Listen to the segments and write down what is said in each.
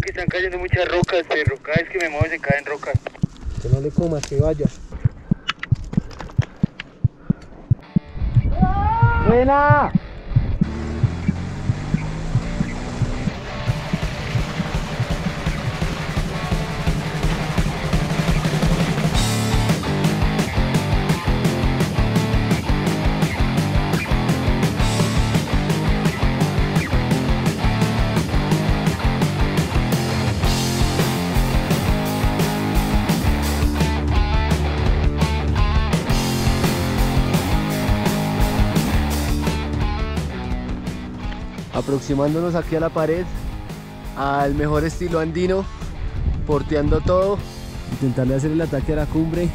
Porque están cayendo muchas rocas, perro. Cada vez que me muevo se caen rocas. Que no le comas, que vaya. ¡Buena! Aproximándonos aquí a la pared al mejor estilo andino porteando todo intentarle hacer el ataque a la cumbre.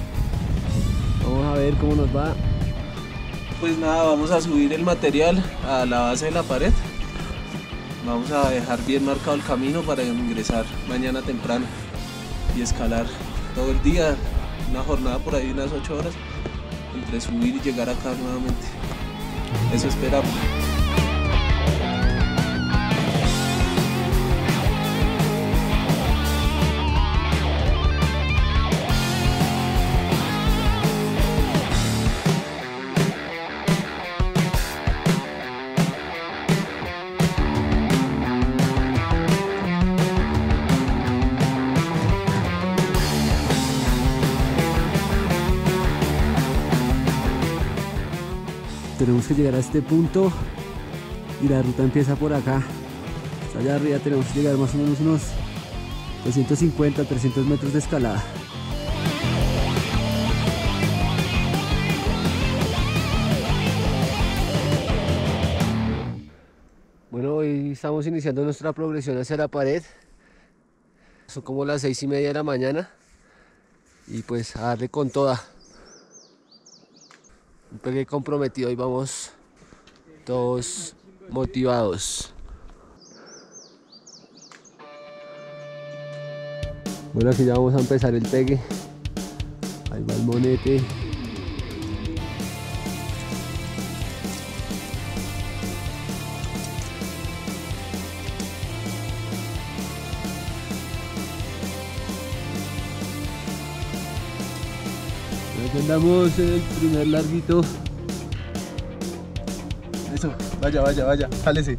Vamos a ver cómo nos va. Pues nada vamos a subir el material a la base de la pared. Vamos a dejar bien marcado el camino para ingresar mañana temprano y escalar todo el día una jornada por ahí unas 8 horas entre subir y llegar acá nuevamente. Eso esperamos tenemos que llegar a este punto y la ruta empieza por acá. Allá arriba tenemos que llegar más o menos unos 250 300 metros de escalada. Bueno hoy estamos iniciando nuestra progresión hacia la pared. Son como las seis y media de la mañana y pues a darle con toda un pegue comprometido y vamos todos motivados. Bueno, aquí ya vamos a empezar el pegue. Ahí va el monete. En el primer larguito. Eso, vaya, vaya, vaya, jálese.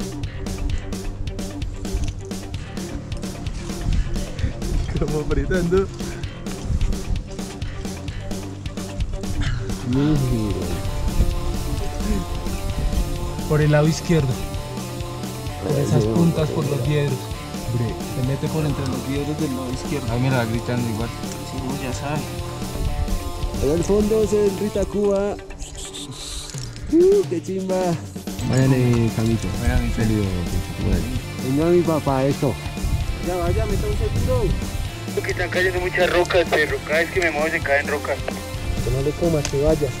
Como apretando. Por el lado izquierdo. Por esas puntas, por los piedros. Se mete por entre los piedros del lado izquierdo. Ahí me la va gritando igual. Sí, ya sabe. Allá al fondo es el Rita Cuba. Uh, ¡Qué chimba! Váyale, Camito. Vaya mi Salido, Venga mi papá, eso. Ya vaya, meta un seguro. Porque están cayendo muchas rocas, perro. Cada vez que me muevo se caen rocas. Que no le comas, que vayas.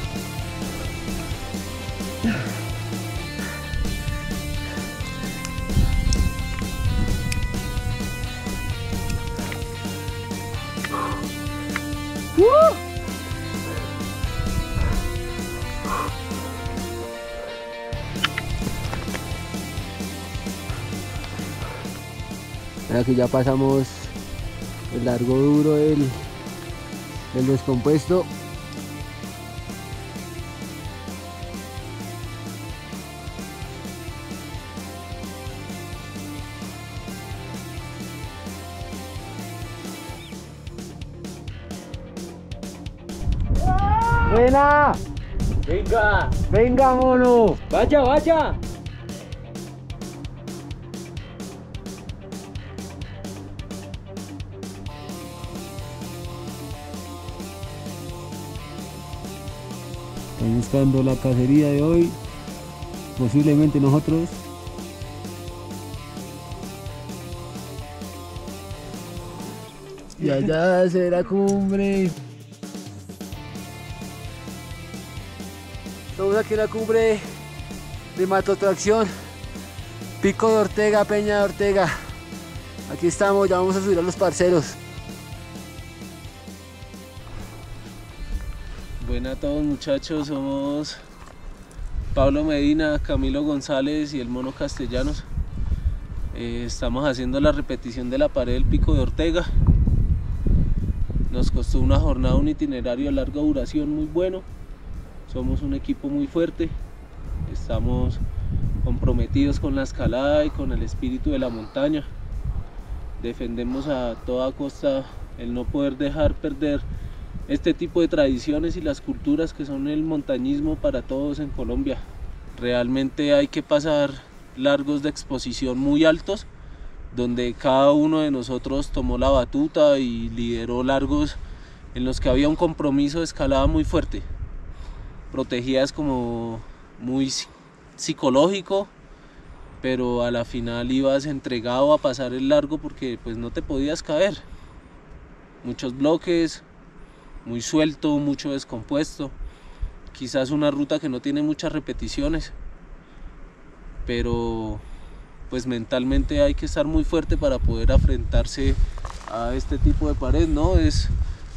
Aquí ya pasamos el largo duro del, del descompuesto. ¡Buena! Venga, ¡Venga, mono! vaya, vaya. Buscando la cacería de hoy. Posiblemente nosotros. Y allá se ve la cumbre. Estamos aquí en la cumbre de Matotracción. Pico de Ortega, Peña de Ortega. Aquí estamos, ya vamos a subir a los parceros. Buenas a todos muchachos, somos Pablo Medina, Camilo González y el Mono Castellanos. Eh, estamos haciendo la repetición de la pared del pico de Ortega. Nos costó una jornada, un itinerario de larga duración muy bueno. Somos un equipo muy fuerte. Estamos comprometidos con la escalada y con el espíritu de la montaña. Defendemos a toda costa el no poder dejar perder este tipo de tradiciones y las culturas que son el montañismo para todos en Colombia. Realmente hay que pasar largos de exposición muy altos, donde cada uno de nosotros tomó la batuta y lideró largos en los que había un compromiso de escalada muy fuerte, protegidas como muy psicológico, pero a la final ibas entregado a pasar el largo porque pues no te podías caer. Muchos bloques, muy suelto, mucho descompuesto. Quizás una ruta que no tiene muchas repeticiones, pero pues mentalmente hay que estar muy fuerte para poder afrontarse a este tipo de pared, ¿no? Es,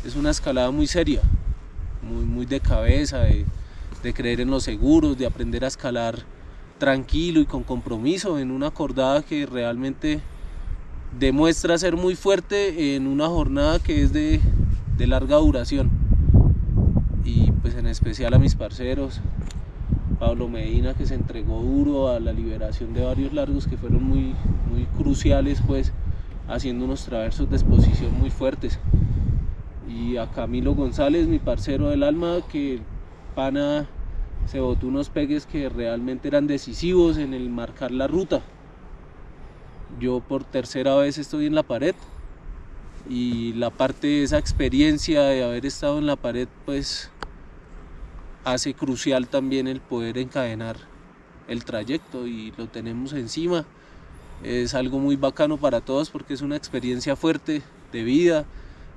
es una escalada muy seria, muy, muy de cabeza, de, de creer en los seguros, de aprender a escalar tranquilo y con compromiso en una cordada que realmente demuestra ser muy fuerte en una jornada que es de, de larga duración. Y pues en especial a mis parceros, Pablo Medina que se entregó duro a la liberación de varios largos que fueron muy, muy cruciales pues haciendo unos traversos de exposición muy fuertes. Y a Camilo González, mi parcero del alma, que pana se botó unos pegues que realmente eran decisivos en el marcar la ruta. Yo por tercera vez estoy en la pared y la parte de esa experiencia de haber estado en la pared pues hace crucial también el poder encadenar el trayecto y lo tenemos encima. Es algo muy bacano para todos porque es una experiencia fuerte de vida,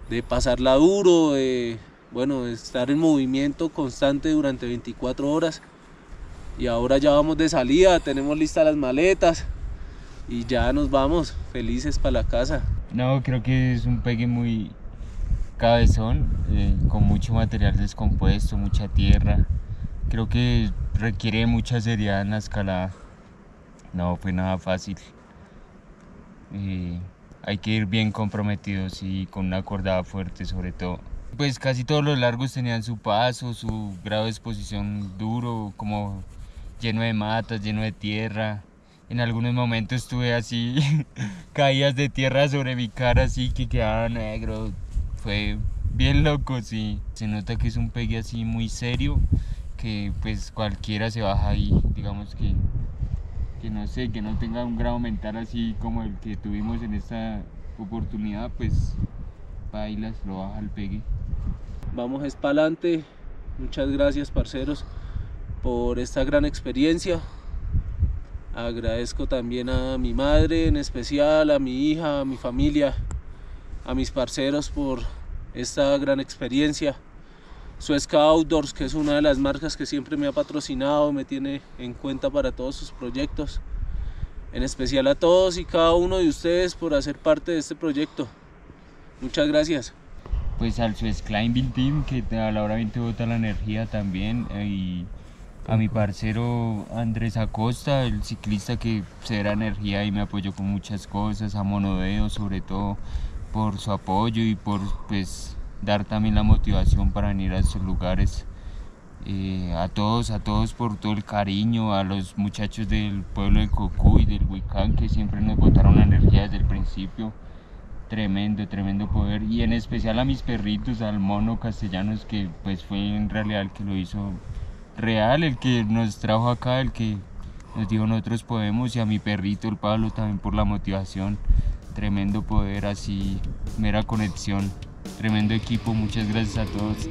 de pasarla duro, de bueno, de estar en movimiento constante durante 24 horas. Y ahora ya vamos de salida, tenemos listas las maletas y ya nos vamos felices para la casa. No, creo que es un pegue muy cabezón, eh, con mucho material descompuesto, mucha tierra. Creo que requiere mucha seriedad en la escalada. No fue nada fácil. Eh, hay que ir bien comprometidos y con una cordada fuerte sobre todo. Pues casi todos los largos tenían su paso, su grado de exposición duro, como lleno de matas, lleno de tierra en algunos momentos estuve así, caídas de tierra sobre mi cara así que quedaba negro. Fue bien loco, sí. Se nota que es un pegue así muy serio, que pues cualquiera se baja ahí, digamos que, que no sé, que no tenga un grado mental así como el que tuvimos en esta oportunidad, pues bailas, lo baja el pegue. Vamos es pa'lante. Muchas gracias, parceros, por esta gran experiencia. Agradezco también a mi madre, en especial a mi hija, a mi familia, a mis parceros por esta gran experiencia. Suezca Outdoors, que es una de las marcas que siempre me ha patrocinado, me tiene en cuenta para todos sus proyectos. En especial a todos y cada uno de ustedes por hacer parte de este proyecto. Muchas gracias. Pues al Suez Climbing Team, que a la hora 20 bota la energía también. Eh, y a mi parcero Andrés Acosta, el ciclista que se da energía y me apoyó con muchas cosas, a Monodeo sobre todo por su apoyo y por pues dar también la motivación para venir a estos lugares. Eh, a todos, a todos por todo el cariño, a los muchachos del pueblo de Cocuy, del Huicán, que siempre nos botaron la energía desde el principio. Tremendo, tremendo poder. Y en especial a mis perritos, al mono castellanos, que pues fue en realidad el que lo hizo real, el que nos trajo acá, el que nos dijo nosotros podemos y a mi perrito, el Pablo, también por la motivación. Tremendo poder, así, mera conexión, tremendo equipo, muchas gracias a todos.